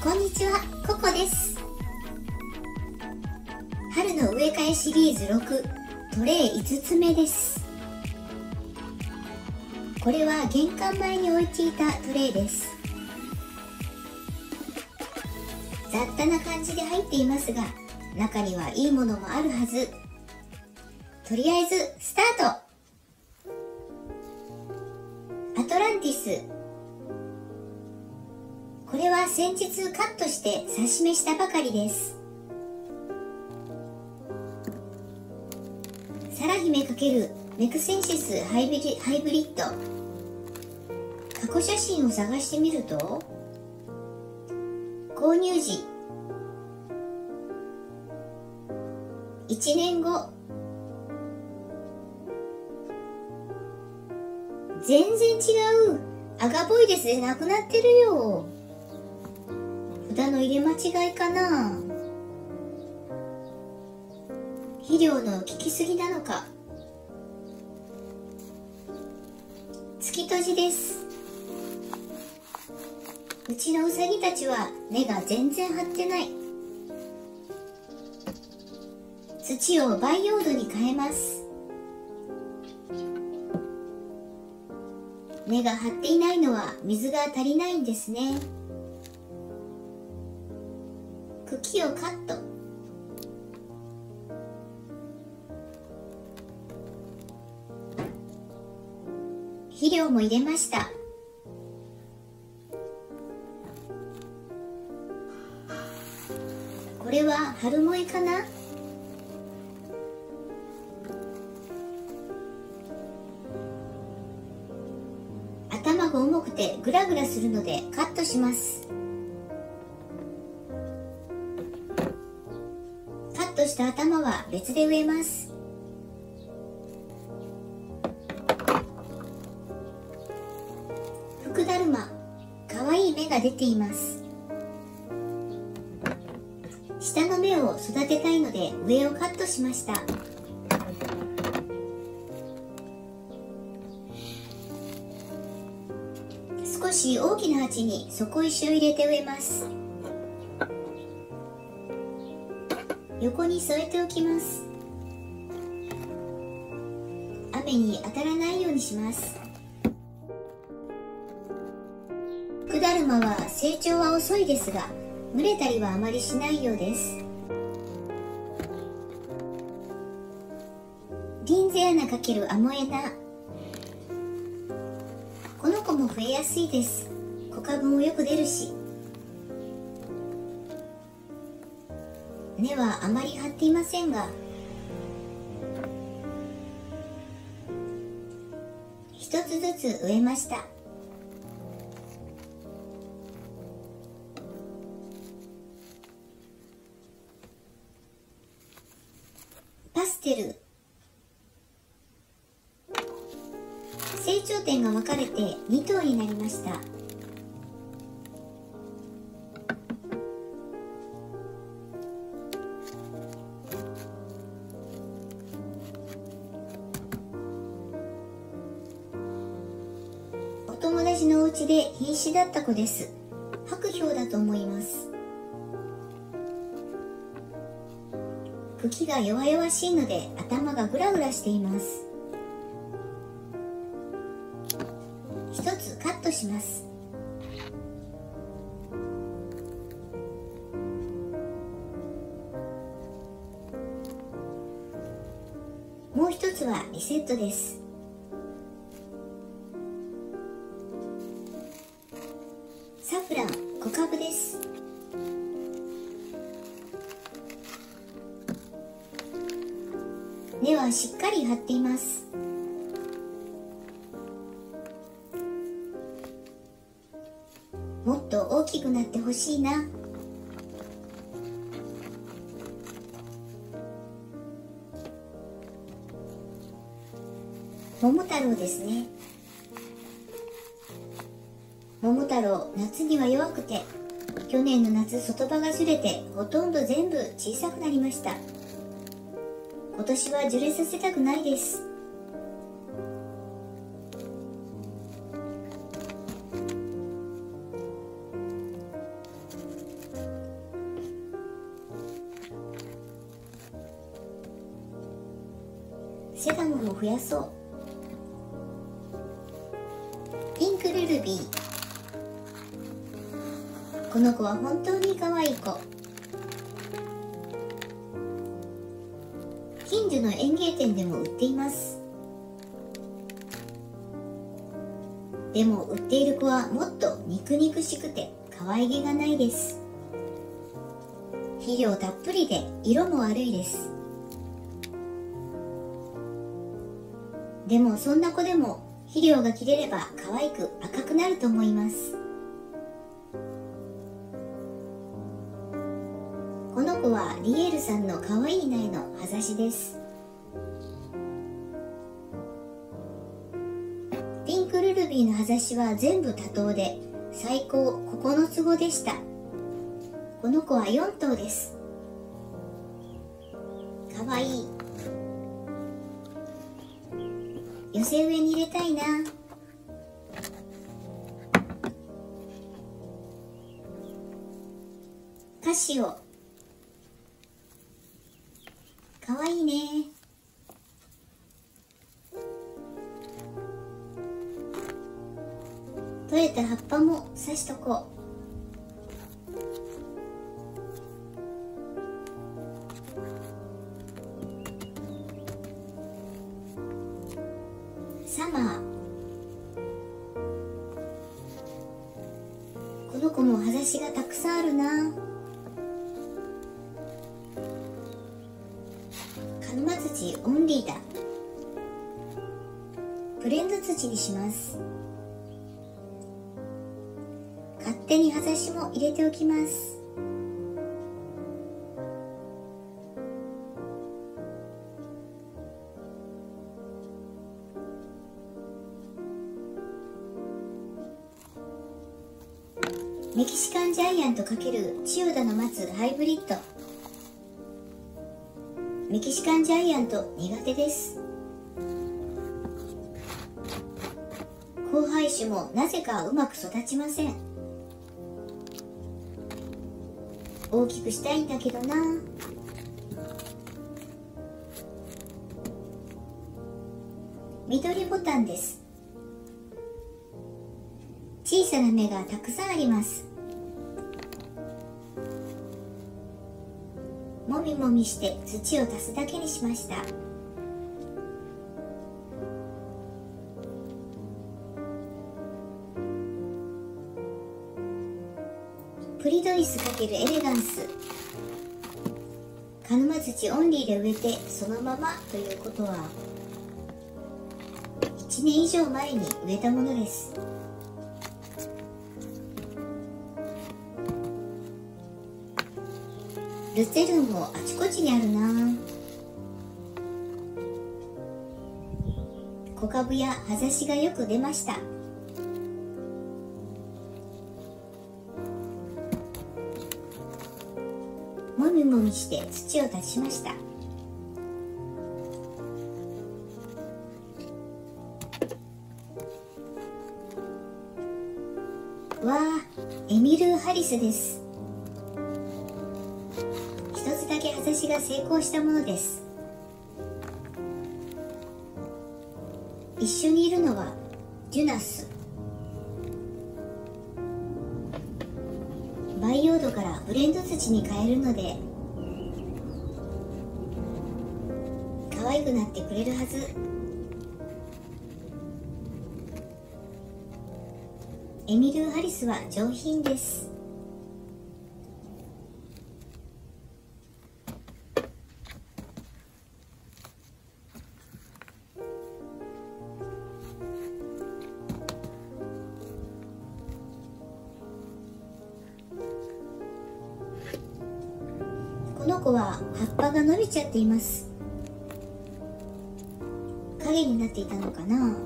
こんにちは、ココです。春の植え替えシリーズ6トレイ5つ目です。これは玄関前に置いていたトレイです。雑多な感じで入っていますが中にはいいものもあるはず。とりあえずスタート。アトランティスこれは先日カットして刺し目したばかりです。サラ姫×メクセンシスハイブリハイブリッド。過去写真を探してみると購入時1年後全然違う赤ボイデスでなくなってるよ。札の入れ間違いかな。肥料の効きすぎなのか。月閉じです。うちのうさぎたちは根が全然張ってない。土を培養土に変えます。根が張っていないのは水が足りないんですね。茎をカット。肥料も入れました。これは春萌えかな？頭が重くてグラグラするのでカットします。した頭は別で植えます。福だるまかわいい芽が出ています。下の芽を育てたいので上をカットしました。少し大きな鉢に底石を入れて植えます。横に添えておきます。雨に当たらないようにします。クダルマは成長は遅いですが蒸れたりはあまりしないようです。リンゼアナ×アモエナこの子も増えやすいです。子株もよく出るし。根はあまり張っていませんが。一つずつ植えました。友達のお家で瀕死だった子です。白氷だと思います。茎が弱々しいので頭がグラグラしています。一つカットします。もう一つはリセットです。ほしいな。桃太郎ですね。桃太郎夏には弱くて去年の夏外葉がずれてほとんど全部小さくなりました。今年は樹齢させたくないです。やそう。ピンクルルビー。この子は本当に可愛い子。近所の園芸店でも売っています。でも売っている子はもっと肉肉しくて可愛げがないです。肥料たっぷりで色も悪いです。でもそんな子でも肥料が切れれば可愛く赤くなると思います。この子はリエールさんの可愛い苗の葉ざしです。ピンクルルビーの葉ざしは全部多頭で最高9つ子でした。この子は4頭です。かわい。せ植えに入れたいなカシオかわいいね取れた葉っぱも刺しとこう勝手に葉ざしも入れておきます。メキシカンジャイアント×千代田の待つハイブリッド。メキシカンジャイアント苦手です。交配種もなぜかうまく育ちません。大きくしたいんだけどな。緑ボタンです。小さな芽がたくさんあります。もみもみして土を足すだけにしました。プリドリス×エレガンス。鹿沼土オンリーで植えてそのままということは1年以上前に植えたものです。ルツェルンもあちこちにあるな。小株や葉ざしがよく出ました。もみもみして土を出しました。わあエミル・ハリスです。一つだけ外しが成功したものです。一緒にいるのはジュナス。培養土からブレンド土に変えるのでってくれるはず。エミル・ハリスは上品です。この子は葉っぱが伸びちゃっています。になっていたのかな？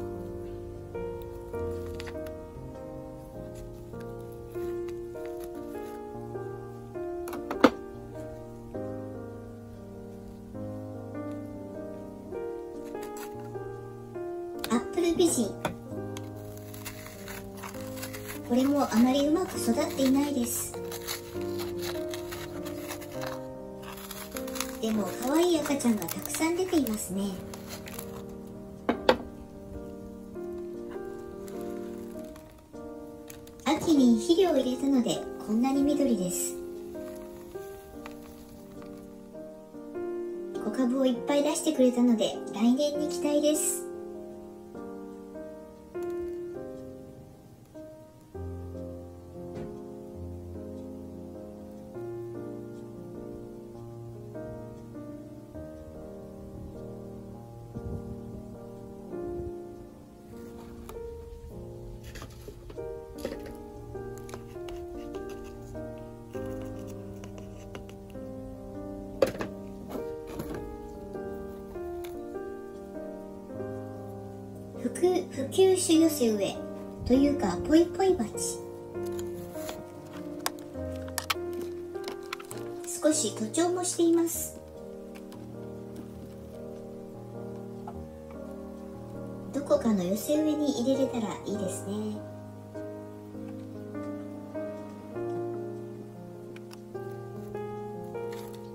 アップル美人。これもあまりうまく育っていないです。でも可愛い赤ちゃんがたくさん出ていますね。肥料を入れたのでこんなに緑です。小株をいっぱい出してくれたので来年に期待です。普及種寄せ植えというかぽいぽい鉢。少し徒長もしています。どこかの寄せ植えに入れれたらいいですね。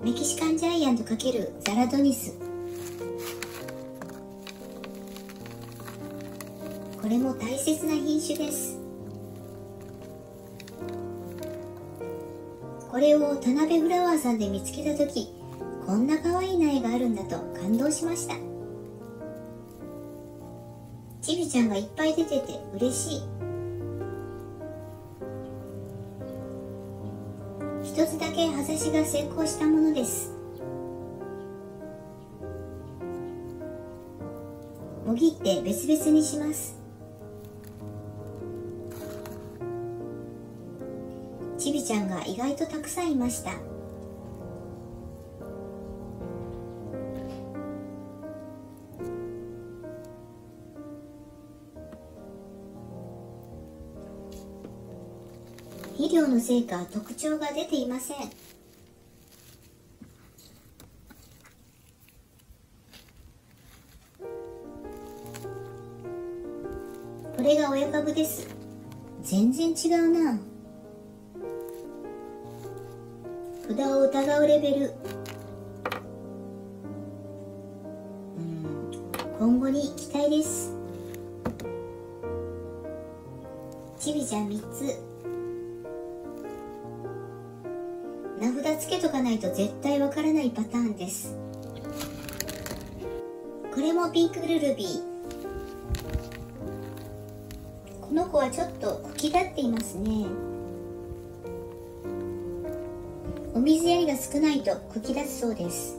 メキシカンジャイアント×ザラドニス。これも大切な品種です。これを田辺フラワーさんで見つけた時こんな可愛い苗があるんだと感動しました。ちびちゃんがいっぱい出てて嬉しい。一つだけ葉ざしが成功したものです。もぎって別々にします。ちゃんが意外とたくさんいました。肥料のせいか特徴が出ていません。これが親株です。全然違うな。札を疑うレベル。うん。今後に期待です。ちびちゃん3つ。名札つけとかないと絶対わからないパターンです。これもピンクルルビー。この子はちょっと茎立っていますね。お水やりが少ないと茎立つそうです。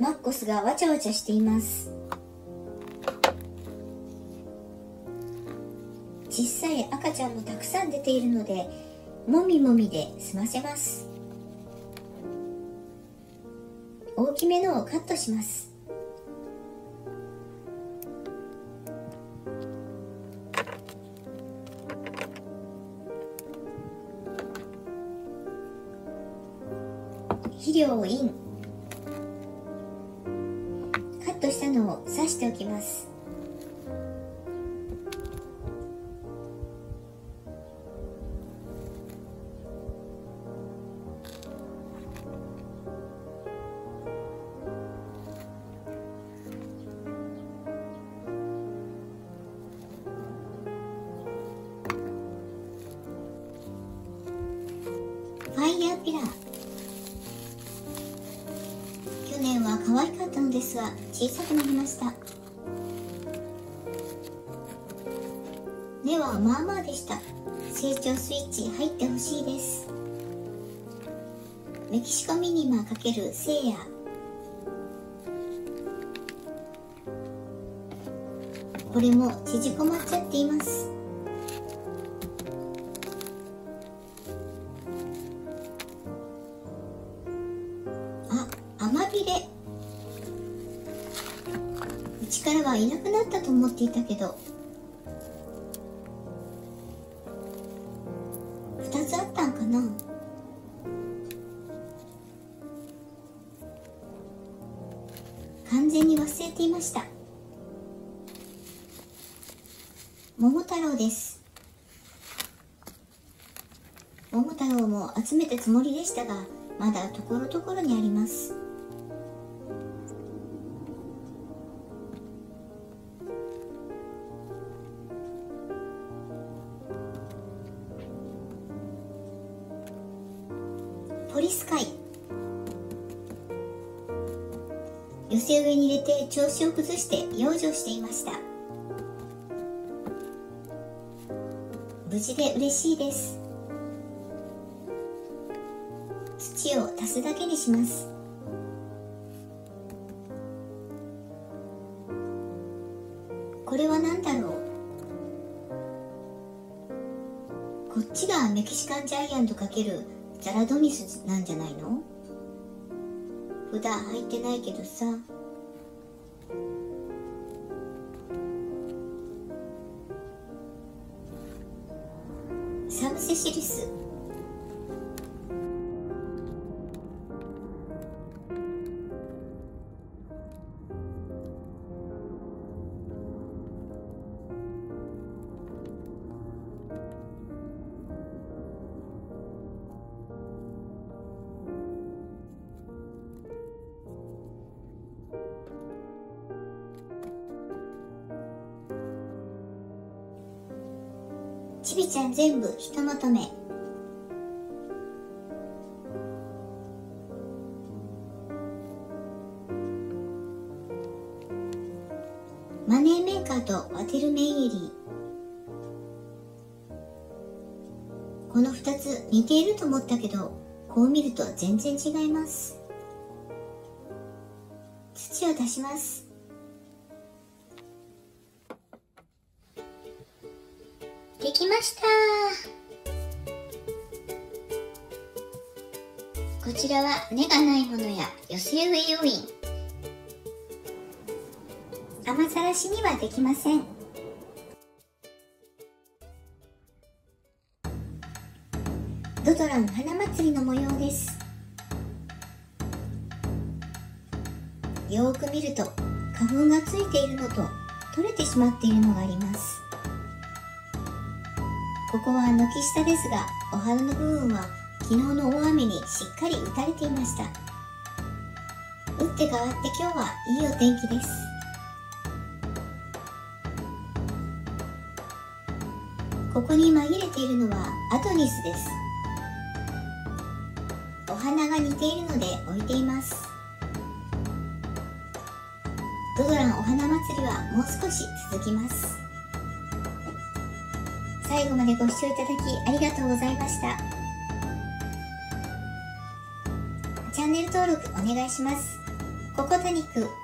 マッコスがわちゃわちゃしています。ているのでもみもみで済ませます。大きめのをカットします。肥料をイン。カットしたのを刺しておきます。根はまあまあでした。成長スイッチ入ってほしいです。メキシコミニマ×セイヤこれも縮こまっちゃっています。力がいなくなったと思っていたけど。な。完全に忘れていました。桃太郎です。桃太郎も集めたつもりでしたがまだところどころにあります。寄せ植えに入れて調子を崩して養生していました。無事で嬉しいです。土を足すだけにします。これは何だろう。こっちがメキシカンジャイアント×ザラドミスなんじゃないの？普段入ってないけどさ。サムセシリス。ちゃん全部ひとまとめ。マネーメーカーとワテルメイエリー。この2つ似ていると思ったけどこう見ると全然違います。土を出します。ちらは根がないものや寄せ植え要因。雨ざらしにはできません。ドドラン花祭りの模様です。よく見ると花粉がついているのと取れてしまっているのがあります。ここは軒下ですがお花の部分は昨日の大雨にしっかり打たれていました。打って変わって今日はいいお天気です。ここに紛れているのはアドニスです。お花が似ているので置いています。ドドランお花祭りはもう少し続きます。最後までご視聴いただきありがとうございました。ャンネル登録お願いします。ココタニック